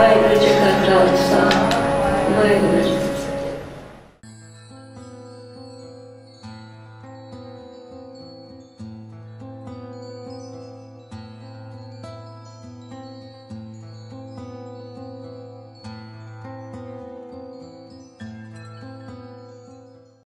वाहेगुरु जी का खालसा वाहेगुरु जी